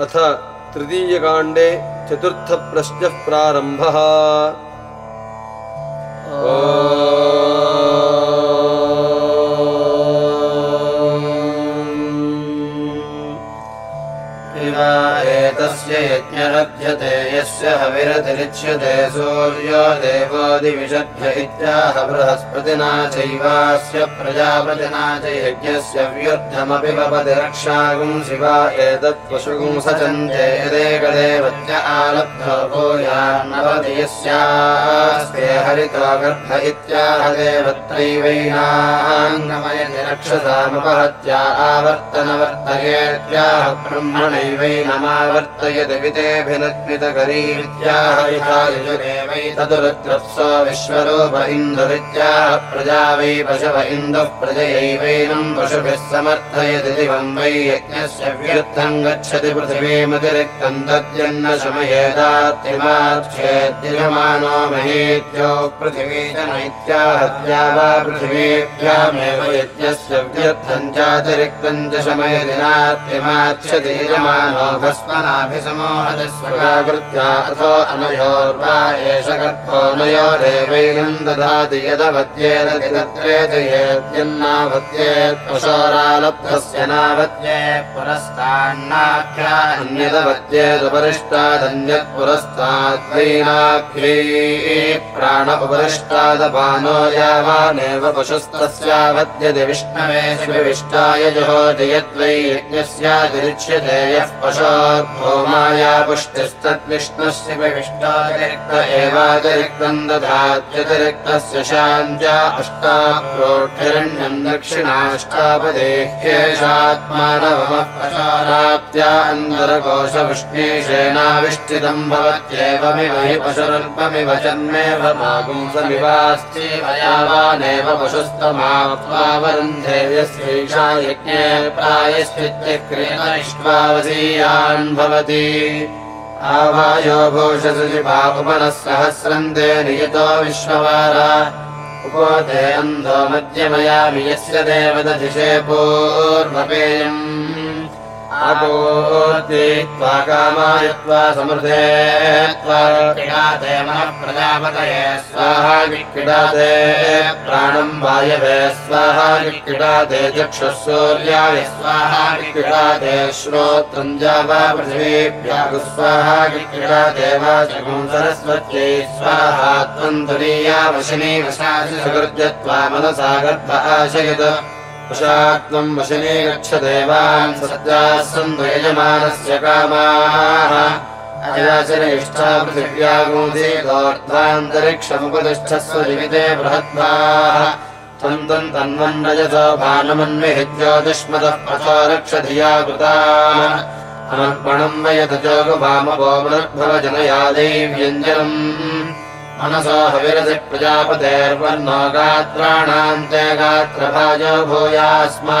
अथ तृतीयकाण्डे चतुर्थप्रश्नः प्रारम्भः। यस्य हविरतिरिच्यते सूर्यो देवोदिविषभ्य इत्याह बृहस्पतिना चैवास्य प्रजापतिना च यज्ञस्य व्यर्थमपि भवति रक्षागुं शिवा एतत् पशुगुं सचन्ते यदेकदेवत्य आलब्धो भूयान्नवति यस्यास्ते हरितो गर्भ इत्याह देवत्रैवैनाङ्गमयति रक्षसामुपहत्या आवर्तनवर्तयेत्याह ब्रह्मणैवैनमावर्तयति वितेभिनत्मितकरीत्याहैतदुरुद्रप्सो विश्वरूप इन्दुरित्याह प्रजा वै पशव इन्दुः प्रजयैवैनम् पशुभिः समर्थयति दिवम् वै यज्ञस्य व्यर्थम् गच्छति पृथिवीमतिरिक्तम् तद्यन्न शमयेदात्रिमाच्छेद्यमानो महेत्यो पृथिवी जनैत्याहत्या वा पृथिवीभ्यामेव यज्ञस्य व्यर्थम् चातिरिक्तम् च नात्रिमाच्छति यजमानो भस्मनाभिसमोहदस्वकाकृत्या अथो अनयोर्वा एष यदवद्येदति तत्रेजयेद्यन्नावद्येत् पशोरालब्धस्य नावद्ये पुरस्तान्नाभ्या अन्यदवद्येदुपरिष्टादन्यत् पुरस्ताद्वैनाभ्यै प्राण उपरिष्टादपानो यावानेव पशुस्तस्यावद्यति विष्णवे शिविष्टाय जुहोति यद्वै यज्ञस्यातिरिच्यते यः पशोर्भौमाया पुष्टिस्तद्विष्णुस्य विष्टातिरिक्त एवातिरिक्तम् दधात्यतिरिक्तस्य शान्त्या अन्तरकोशवृष्णीशेनाविष्टितम् भवत्येवमिव हि पशुरल्पमिव जन्मेव मागुंसमिवास्त्येव यावानेव पशुस्तमाप्त्वावरुन्धे यस्यैषा यज्ञे प्रायश्चित्यक्रियनिष्ठावसीयान् भवति आवायो भूषसुजिपापुपनः सहस्रन्ते नियतो विश्ववारा। उपोते अन्धो मध्यमयामि यस्य देवदधिषे पूर्वपेयम् आपोते त्वा कामाय त्वा समृद्धे त्वा क्रीडाते मनः प्रजापतये। स्वाहा विक्रीडाते प्राणम् वायवे। स्वाहा विक्रीडाते चक्षुः सूर्याय। स्वाहा विक्रीडाते श्रोत्रम् जावा पृथिवीभ्यागु स्वाहा विक्रीडाते वाचकम् सरस्वत्यै। स्वाहा गर्भ आशयत् वशात्मम् वशने गच्छ देवान् सत्याः यजमानस्य कामाः। अजाचरेष्ठा पृथिव्यागोदीतोऽर्थान्तरिक्षमुपतिष्ठस्व जीविते बृहद्भाः। त्वम् तम् तन्वन् रजसो भानुमन्विहित्यो दुष्मतः पथो रक्ष धिया मनसो हविरसि प्रजापतेर्वर्णो गात्राणान्ते गात्रभाजो भूयास्मा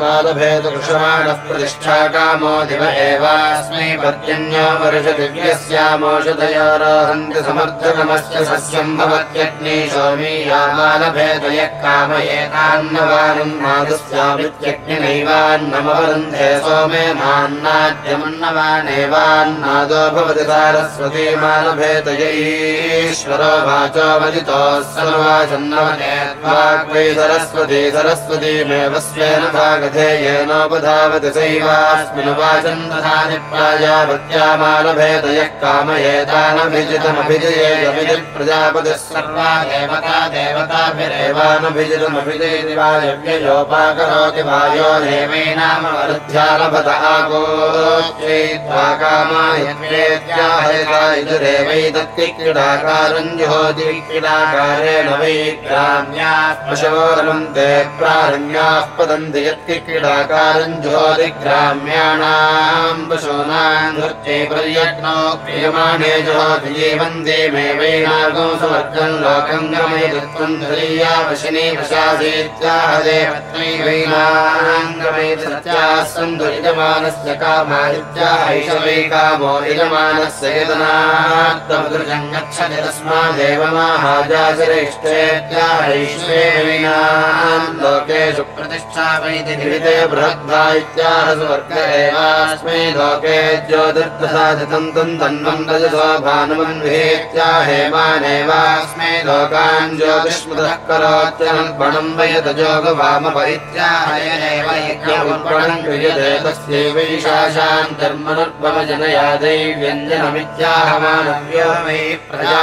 मालभेत कृषमाणः प्रतिष्ठा कामो दिव एवास्मै पर्जन्यो वर्षदिव्यस्यामोषधयोरोहन्ति समर्थनमस्य सस्यम् भवत्यग्नि सोमी यामालभेदयः कामयेतान्नवानम् नादस्यामित्यग्निनैवान्नमवरुन्धे सोमे नान्नाद्यमन्नवानेवान्नादो भवति सारस्वती ईश्वरो वाचो वदितोः सर्वाचन्नवने त्वाग्वै सरस्वती सरस्वतीमेवस्वेन भागधेयेनोपधावति सैवास्मिन् वाचम् दधाति प्रायावत्यामालभेद यः कामयेतानभिजितमभिजयेदभिधि प्रजापतिः सर्वा देवता देवताभिरेवानभिजितमभिजयति वायव्ययोपाकरोति वायो देवैनामवरुध्यालभत आगोत्यै त्वा कामायत्वेत्याहयता ग्राम्याणाम् पशूनाम् नृत्ये पर्यज्ञो क्रियमाणे जुहोति जीवन्ते मे वैनागो सुवर्गम् लोकम् गमयति त्वम् धुरीया वशिनी वशासीत्याह देवत्वै वैनाङ्गमयति सत्याः सन्तु यजमानस्य कामादित्याहैष वै कामो यजमानस्य तस्मादेवमाहाजासिरेष्ठेत्याहैष्वेविनाम् लोकेषु प्रतिष्ठापयति निमिते सुवर्ग एवास्मै लोके ज्योतिर्प्रसादितम् तम् तन्वम् रजसो लोकान् क्रियते दैव्यञ्जनमित्याहमानव्यो प्रजा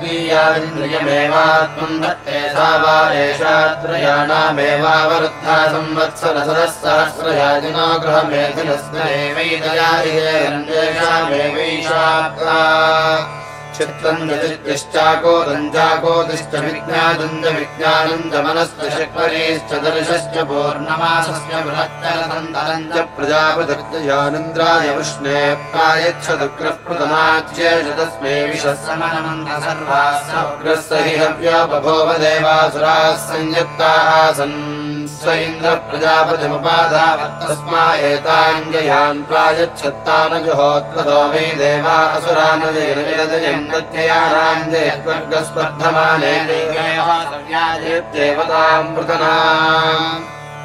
प्राश्नीयादिन्द्रियमेवात्मम् दत्ते सा वा एषा त्रयाणामेवावरुद्धा संवत्सरसरः सहस्रयाजिनो गृहमेधिनस्तेवैदयादिषामेवैषा चित्तम् यश्चाको दञ्जाकोदिश्च विज्ञानम् च विज्ञानम् च मनश्च शक्वरीश्च दर्शश्च पूर्णमासस्य बृहत्तरसन्तरम् च प्रजापतिर्जयानन्द्राय विष्णे प्रायच्छदुग्रः प्रतमाच्येष तस्मै विशः समनमन्तसर्वाः हि हव्योपभोव देवासुराः संयुक्ताः आसन् स इन्द्रः प्रजापतिमुपाधावत्तस्मा एताञ्जयान् प्रायच्छत्तानजुहोत्ततो वै देवा असुरानजयनविरजयन् तथ्ययानाञ्जयत्वर्गस्पर्धमाने देवताम् मृतनाम्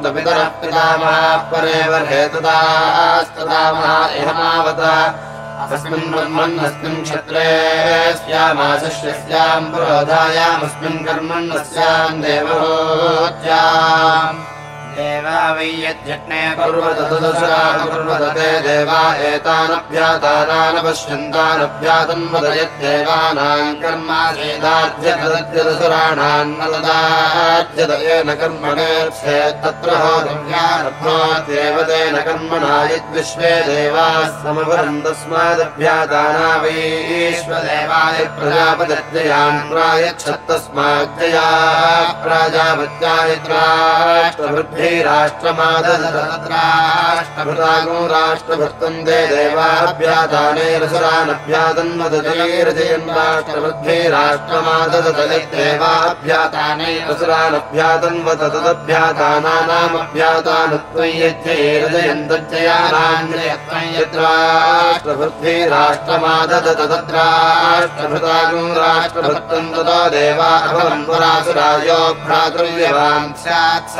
पितरः पितामहः हेतदास्तदामः इहमावत अस्मिन् ब्रह्मण्यस्मिन् क्षत्रे स्यामाशिष्यस्याम् पुरोधायामस्मिन् कर्मण्यस्याम् देवहोत्याम् देवा वै यज्ञे कुर्वत तदसुरा कुर्वत ते देवा एतानभ्यातानानपश्यन्तानभ्यातम् वद यद्देवानाम् कर्मासेदाध्यदसुराणाम् न तदाध्यद येन कर्मणेऽर्थेत् तत्र होतव्यारभ्योत्येव तेन कर्मणा यद्विश्वे देवाः समभरम् तस्मादभ्याताना वैश्वदेवाय प्रजापतिर्जयान् प्रायच्छत्तस्माज्जया प्राजापत्यायत्राष्ट्रभृद्भिराष्ट्रमादराष्ट्रभृतागो राष्ट्रभृतम् ते देवाभ्यातानैरसुरानभ्यातन्वदतीरजयन् राष्ट्रमाददलिदेवाभ्यातानैरसुरानभ्यातन्वत तदभ्यातानानामभ्यातानत्वम् यज्ञैरजयन्तज्जयानाञ्जयत्वम् यद्राष्ट्रभृद्भिराष्ट्रमादद तदद्राष्ट्रभृतागो राष्ट्रभृत्तम् ततो देवा अभवन् वरासुरायो भ्रातृव्यवान् स्यात् स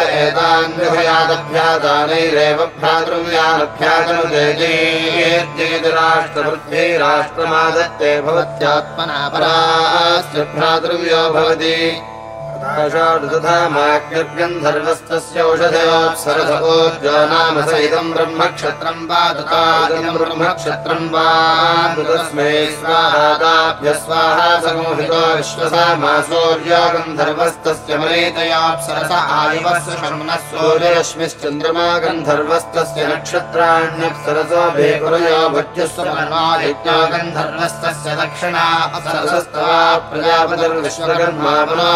एतान्विभयादभ्यातानैरेव भ्रातृव्यानभ्यातनुदेजेद्येतराष्ट्रवृद्धिराष्ट्रमादत्ते भवत्यात्मना परास्य भ्रातृव्यो भवति षाडुधामाग्निर्गन्धर्वस्तस्य औषधयोत्सरथोज्यो नाम स इदम् ब्रह्मक्षत्रम् वा दुतादिदम् ब्रह्मक्षत्रम् वा तस्मै स्वाहादाभ्य स्वाहा सगोहितो विश्वसा सूर्यो गन्धर्वस्तस्य मरेतयाप्सरस आयुवस्य शर्मणः सूर्यरश्मिश्चन्द्रमा गन्धर्वस्तस्य नक्षत्राण्यप्सरसो भेकुरयो भज्यस्व गन्धर्वस्तस्य दक्षिणा अपसरसस्तवा प्रजापतिर्विश्वकर्मा पुनो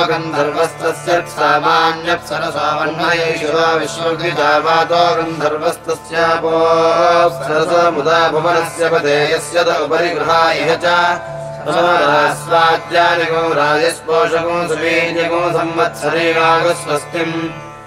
गन्धर्वस्तस्य सामान्यप्सरसावन्मये शिवा विश्वद्विजावातो गन्धर्वस्तस्यापोऽप्सरसमुदा भुवनस्य पदे यस्य त उपरि गृहाय च स्वाद्यानिको राजस्पोषको सुवीर्यको संवत्सरेणागु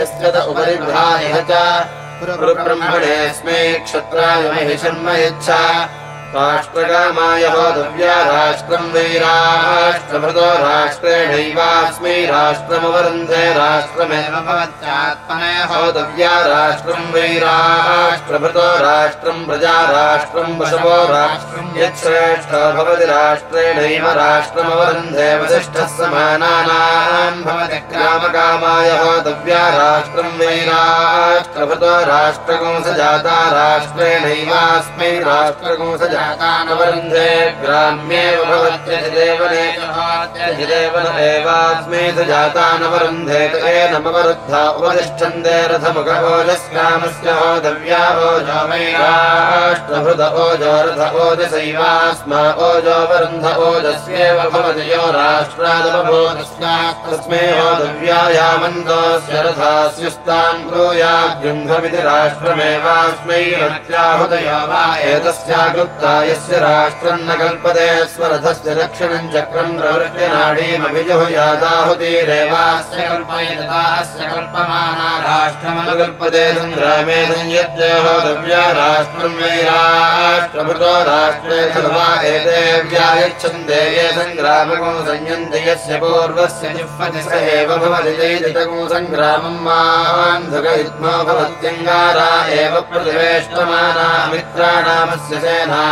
यस्य उपरि गृहाय च पुरब्रह्मणेऽस्मै क्षत्राय महि शर्म यच्छ राष्ट्रकामाय होतव्या राष्ट्रम् वैराष्ट्रभृतो राष्ट्रेणैवास्मै राष्ट्रमवरुन्धे राष्ट्रमेव भवत्यात्मने होतव्या राष्ट्रम् वैराष्ट्रभृतो राष्ट्रम् प्रजा राष्ट्रम् वशवो राष्ट्रम् यच्छ्रेष्ठो भवति राष्ट्रेणैव राष्ट्रमवरुन्धे वसिष्ठः समानानाम् भवति ग्रामकामाय होतव्या राष्ट्रम् वैराष्ट्रभृतो राष्ट्रकंसजाता राष्ट्रेणैवास्मै राष्ट्रकंसजा जातानवरुन्धे ग्राम्येव भवत्यधिदेवनेधिदेवन एवास्मै स जातानवरुन्धे तेन मवरुद्धा उपतिष्ठन्ते रथमुखोजस्ग्रामस्य ओदव्या ओजो वैराष्ट्रभृत ओजो रथ ओजसैवास्मा ओजो वरुन्ध ओजस्येव भवति यो राष्ट्रादवभूतस्मात्तस्मै ओदव्यायामन्दोऽस्य रथास्युस्तान् ब्रूयाद्युम्भमिति राष्ट्रमेवास्मै रत्याहुदयो वा एतस्याकृत्ता यस्य राष्ट्रम् न कल्पते स्वरथस्य दक्षिणम् चक्रम् प्रवृत्यनाडीमभिजुहुयादाहुतिरेवास्य कल्पयितदास्य कल्पमाना राष्ट्रमनुकल्पते सङ्ग्रामे संयज्ञहोदव्या राष्ट्रम् वै राष्ट्रभृतो राष्ट्रे व्यायच्छन्ते ये सङ्ग्रामको संयन्ति यस्य पूर्वस्य जिह्वति स एव भवति चैदितको सङ्ग्रामम् मान्धुकयुग्मो भवत्यङ्गारा एव प्रतिवेष्टमाना मित्राणामस्य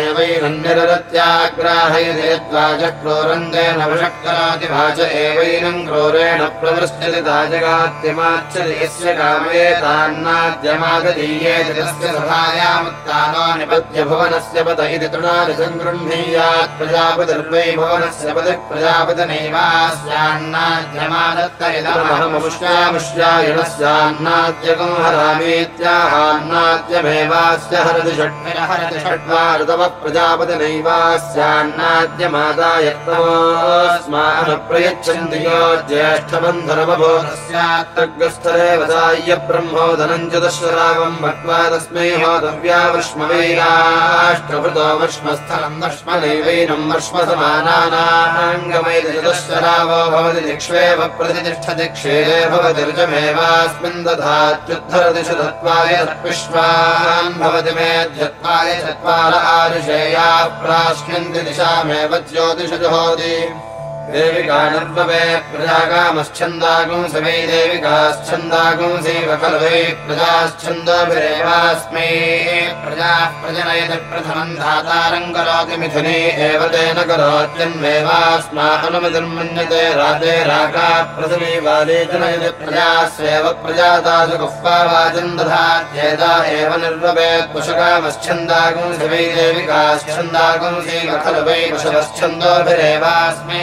एवैरन्निररत्याग्राहयते त्वा च क्रोरङ्गेन वशक्कराति वाच एवैनम् क्रोरेण प्रवृष्टति ताजगात्यमाच्छति यस्य कामयेतान्नाद्यमागधीयेति तस्य सभायामुत्तानो भुवनस्य पद इति तृणानि सङ्गृह्णीयात् प्रजापतिर्वै भुवनस्य पदि प्रजापतिनैवास्यान्नाद्यमादत्त इदमहममुष्यामुष्यायणस्यान्नाद्यकम् हरामीत्याहान्नाद्यमेवास्य हरति षट्भिरहरति षड्वा ऋतवः प्रजापतिनैवास्यान्नाद्यमादायत्तमोऽस्मानप्रयच्छन्ति यो ज्येष्ठबन्धनमभूतस्यात्तग्रस्थले वदाय्य ब्रह्मोदनम् च दशरावम् भक्त्वा तस्मै होतव्या वर्ष्मवैराष्ट्रभृतो वर्ष्मस्थलम् वर्ष्मनैवैनम् वर्ष्मसमानानाङ्गमैति चतुश्चरावो भवति दिक्ष्वेव प्रतिष्ठति क्षीरे भवति ऋजमेवास्मिन् विश्वान् भवति मेध्यत्वाय चत्वार आरुषेया प्राश्यन्ति दिशामेव ज्योतिषजुहोति निर्ववे प्रजाकामश्छन्दागुं सवै देविकाश्छन्दागुंसेव खलु वै प्रजाश्छन्दोभिरेवास्मै प्रजाः प्रजनयति प्रथमम् धातारम् करोति मिथुने एव तेन करोत्यन्वेवास्मा अनुमतिर्मन्यते राजे राका पृथिवी वाले जनयति प्रजास्वेव प्रजातासु गुह्वा वाजम् दधात्येता एव निर्ववेत् पुषकामश्छन्दागुंसि वै देविकाश्छन्दागुंसेव खलु वै पशवश्छन्दोभिरेवास्मै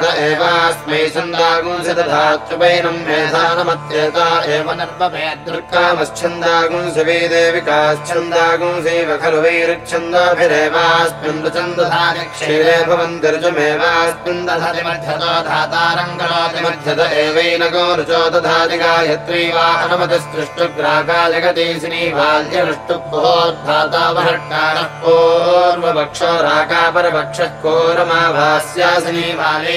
मुखद एवास्मै छन्दागुंसि तथाच्युपैनम् मेधानमत्येता एव वै देविकाश्छन्दागुंसैव खलु रुचो गायत्री वा अनुमतिस्तृष्टुग्राका जगतीसिनी बाल्यनुष्टुभोद्धाता वहट्कारः पूर्वपक्षो कोरमाभास्यासिनी बाली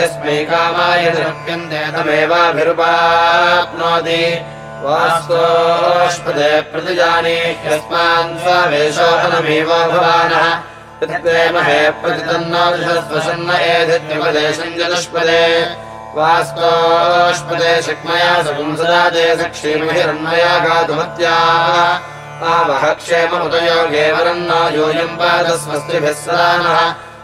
यस्मै कामाय निरुप्यन्ते तमेवाभिरुपाप्नोति। वास्तोष्पदे प्रतिजाने यस्मान् स्वावेशो अनमेव भवानः। महे प्रतितन्नोषस्वसन्न एधित्युपदेशम् चतुष्पदे वास्तोष्पदे शक्मया सपुंसदादे सक्षीमहिरन्मया गातुमत्या। आवह क्षेममुदयोगे वरन्नो यूयम् पादस्वस्तिभिः सदा नः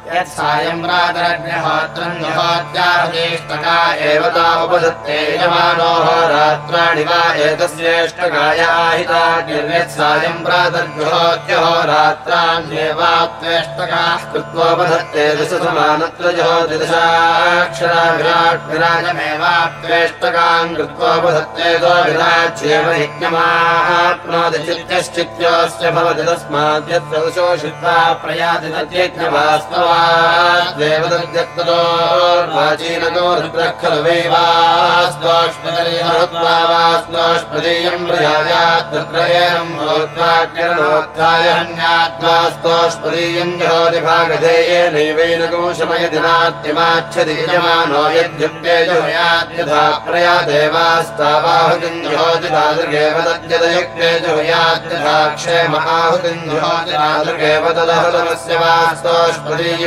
प्रातरग्निहोत्रम् जुहोत्याहदेष्टका एव ता उपधत्ते यजमानोः रात्राणि वा एतस्येष्टकायाहिता निर्यत्सायम् प्रातर्जुहोत्यहो रात्राण्येवात्वेष्टकाः कृत्वोपधत्ते दशसमानत्र जुहोतिदशाक्षरा विराट् विराजमेवात्वेष्टकाम् कृत्वोपधत्ते तो विराज्येव यज्ञमाप्नोति चित्यश्चित्योऽस्य भवति तस्मात् यत्र शोषित्वा प्रयाति तद्यज्ञवास्तवा देवदत्यक्तोर्वाचीनको रुद्रः खलु वैवास्त्वाष्पदीयम् प्रयायात् रुद्रयेनम् भूत्वाग्निर्नोत्थाय हन्यात्वास्तोष्पदीयम् जहोति भागधेयेनैवैनको शमयति नात्यमाच्छति यजमानो यद्युक्तेजोयाद्यथा प्रया जोयाद्यथा क्षेम आहुतिम् जहोति तादृगेव तदहुतमस्य वास्तोष्पदीय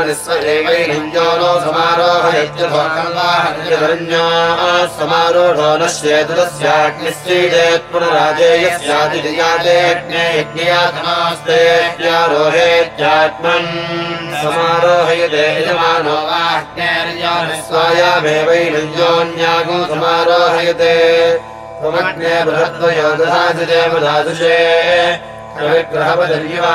एवैनञ्जो नो पुनराजेयस्यादिजातेऽग्ने यज्ञयातनास्ते यारोहेत्यात्मन् समारोहयते यजमानो स्वायामेवैनञ्जोऽन्यागो समारोहयते त्वमग्ने बृहद्वयो दधासि देवदादुषे विग्रहपदर्यवा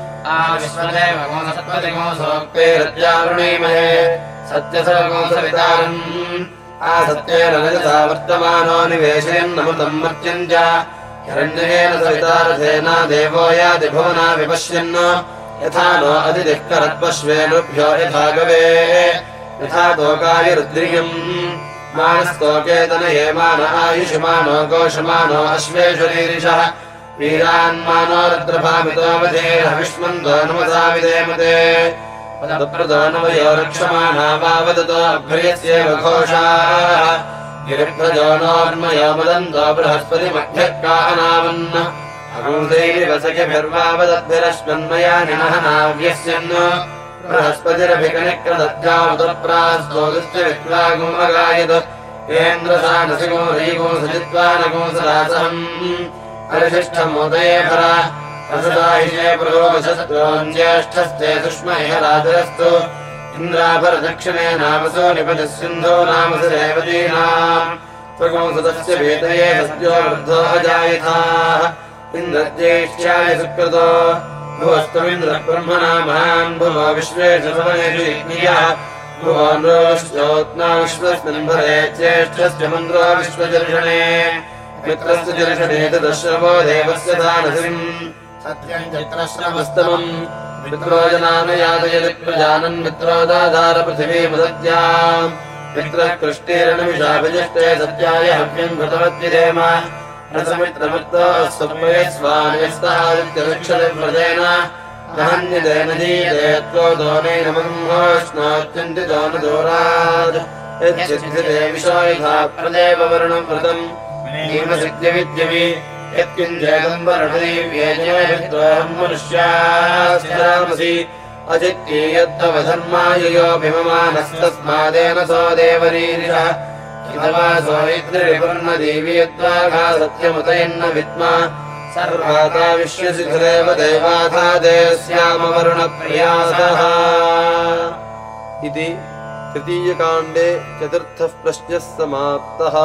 पवित्रमत्येतरेभन्न आविश्वदेवोक्तेरत्यावृणीमहे सत्यसर्गोसवितारम् आसत्येन रजसा वर्तमानो निवेशयन्नमृतम् मर्त्यम् च। हिरण्येन सवितारथेना देवो याति भुवना विपश्यन्। यथा नो अतिथिः करत्पश्वेनुभ्यो यथा गवे। यथा तोकाय रुद्रियम्। मानस्तोकेतन हेमान आयुषमानो गोषमानो अश्वेश्वरीरिषः वीरान्मानो रुद्रभामितोऽवधेरविष्मन्तो नमसा विदेमते पदप्रदो नवयो रक्षमाणा वावदतो अभ्रयस्येव घोषाः। गिरिभ्रजो नोर्मयो मदन्तो बृहस्पतिमभ्यक्कानावन् अगुंसैर्वसखिभिर्वावदद्भिरश्वन्मया निनः नाव्यस्यन् बृहस्पतिरभिकनिक्रदध्यामुदप्रास्तोदश्च विद्वागुमगायत् केन्द्रसानसिगो रैगो सजित्वानगोसरासहम् राजरस्तु। इन्द्राभरदक्षिणे नामसो निपतिः सिन्धो नामस रेवतीनाम् त्वगोसदस्य वेदये सत्यो वृद्धो अजायथाः। इन्द्रज्येष्ठ्याय सुकृतो। भुवस्तमिन्द्रः ब्रह्मणा महान् भुवो विश्वेषु समनेषु भुवो नृश्चोत्ना विश्वस्मिन् भरे ज्येष्ठस्य मन्द्रो विश्वजर्षणे मित्रस्य जर्षणे तदश्रवो देवस्य दानसिम् सत्यम् चित्रश्रवस्तमम् मस्तमम् मित्रोजनानुयातयति प्रजानन् मित्रो दाधार पृथिवीमुदद्याम् मित्रः कृष्णेरणविषाभिजष्टे सत्याय हव्यम् कृतवद्विधेम रसमित्रमुक्तो स्वमये स्वान्यस्तादित्यलक्षते व्रजेन। अहन्यदेन जीयते त्वो दोनेन मङ्घोष्णोत्यन्तितो न दूरात् यच्छिद्धिते विशो यथा प्रदेव वरुणम् व्रतम् नीमसिद्ध्यविद्यमि यत्किञ्चेदम् वरुणदेव्येजयभित्वहम् मनुष्यास्मसि अजित्ये यद्वधर्माययोऽभिममानस्तस्मादेन सो देवरीरिषः इदवासोयित्रिपूर्णदेवी यद्वाघा सत्यमुतयन्न विद्मा सर्वाता विश्वसिधुरेव देवाथा देस्यामवरुणप्रियासः इति तृतीयकाण्डे चतुर्थः प्रश्नः समाप्तः